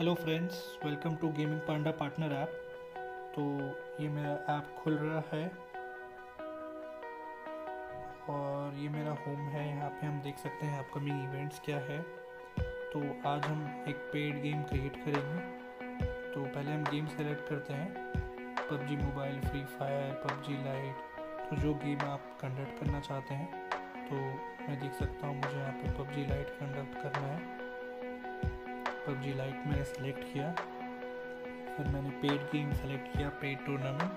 Hello friends welcome to gaming panda partner app तो ये मेरा ऐप खुल रहा है। और ये मेरा होम है, यहाँ पे हम देख सकते हैं अपकमिंग इवेंट्स क्या है। तो आज हम एक पेड गेम क्रिएट करेंगे। तो पहले हम गेम सेलेक्ट करते हैं। PUBG mobile free fire PUBG lite तो जो गेम आप कंडक्ट करना चाहते हैं। तो मैं देख सकता हूँ मुझे यहाँ पे पबजी लाइट कंडक्ट करना है। पबजी लाइट मैंने सेलेक्ट किया। फिर मैंने पेड गेम सेलेक्ट किया पेड टूर्नामेंट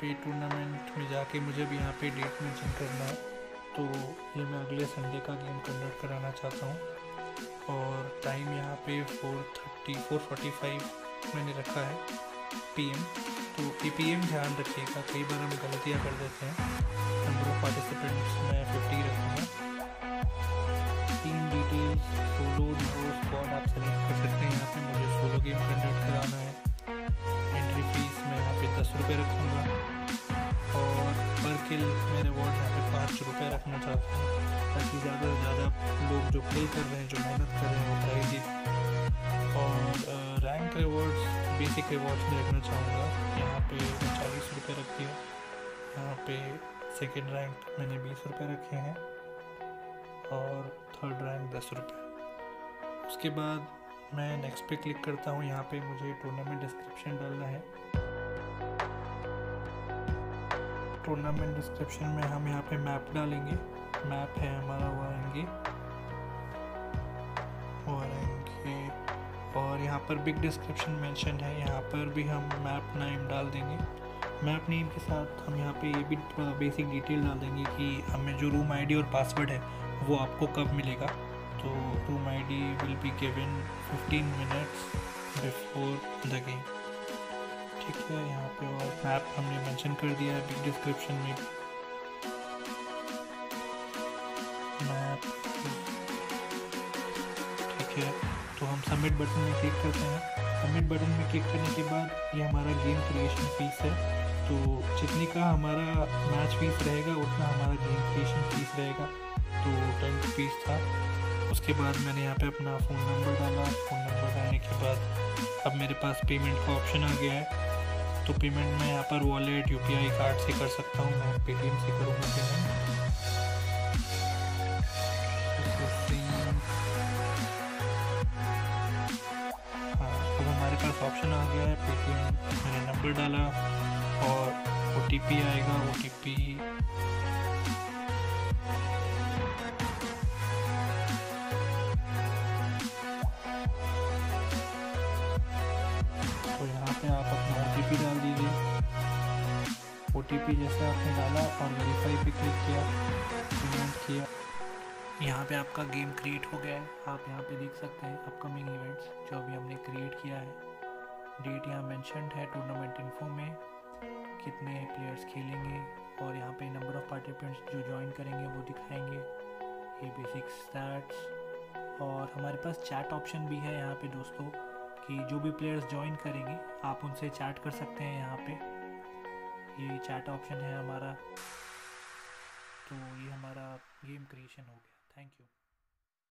पेड टूर्नामेंट में जाके मुझे भी यहाँ पे डेट मेंशन करना है। तो ये मैं अगले संडे का गेम कंडक्ट कराना चाहता हूँ। और टाइम यहाँ पे four thirty four forty five मैंने रखा है पीएम तो ए पी ध्यान रखिएगा, कई बार हम गलतियाँ कर देते हैं। Number of participants solo game conduct कराना है। एंट्री फ़ीस मैं यहाँ पे दस रुपये रखूँगा। और पर किल मैं रिवॉर्ड यहाँ पे पाँच रुपये रखना चाहता हूँ, ताकि ज़्यादा से ज़्यादा लोग जो प्ले कर रहे हैं, जो मेहनत कर रहे हैं, वो प्राइज जीत और रैंक रिवॉर्ड्स बेसिक रिवॉर्ड्स में रखना चाहूँगा। यहाँ पे चालीस रुपये रख दिया यहाँ पे सेकेंड रैंक मैंने बीस रुपये रखे हैं। और थर्ड रैंक दस रुपये उसके बाद मैं नेक्स्ट पे क्लिक करता हूँ, यहाँ पे मुझे टूर्नामेंट डिस्क्रिप्शन डालना है। टूर्नामेंट डिस्क्रिप्शन में हम यहाँ पे मैप डालेंगे। मैप है हमारा वारंगी वारंगी और यहाँ पर बिग डिस्क्रिप्शन मेंशन है, यहाँ पर भी हम मैप नेम डाल देंगे। मैप नेम के साथ हम यहाँ पे ये भी बेसिक डिटेल डाल देंगे कि हमें जो रूम आईडी और पासवर्ड है, वो आपको कब मिलेगा। तो room I D will be given 15 minutes before the game ठीक है, यहाँ पे और मैप हमने मेंशन कर दिया है बिग डिस्क्रिप्शन में। मैप ठीक है तो हम सबमिट बटन में क्लिक करते हैं। सबमिट बटन में क्लिक करने के बाद ये हमारा गेम क्रिएशन फ़ीस है। तो जितने का हमारा मैच फ़ीस रहेगा, उतना हमारा गेम क्रिएशन फ़ीस रहेगा। तो टेन रुपीज़ था। उसके बाद मैंने यहाँ पे अपना फ़ोन नंबर डाला। फ़ोन नंबर डालने के बाद अब मेरे पास पेमेंट का ऑप्शन आ गया है। तो पेमेंट मैं यहाँ पर वॉलेट यूपीआई कार्ड से कर सकता हूँ। मैं पेटीएम से करूँगा पेमेंट हाँ पास ऑप्शन आ गया है पेटीएम मैंने नंबर डाला और ओटीपी आएगा। ओटीपी पे आप अपना OTP डाल दीजिए। OTP जैसे आपने डाला और वेरीफाई पे क्लिक किया पेमेंट किया। यहाँ पे आपका गेम क्रिएट हो गया है। आप यहाँ पे देख सकते हैं अपकमिंग इवेंट्स जो अभी हमने क्रिएट किया है। डेट यहाँ मैंशनड है टूर्नामेंट इन्फो में, कितने प्लेयर्स खेलेंगे और यहाँ पे नंबर ऑफ़ पार्टिसिपेंट्स जो ज्वाइन करेंगे वो दिखाएँगे। ये बेसिक स्टैट्स और हमारे पास चैट ऑप्शन भी है यहाँ पे दोस्तों। कि जो भी प्लेयर्स ज्वाइन करेंगे, आप उनसे चैट कर सकते हैं यहाँ पे। ये चैट ऑप्शन है हमारा। तो ये हमारा गेम क्रिएशन हो गया। Thank you